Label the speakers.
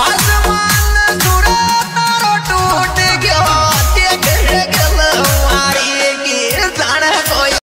Speaker 1: Awesome.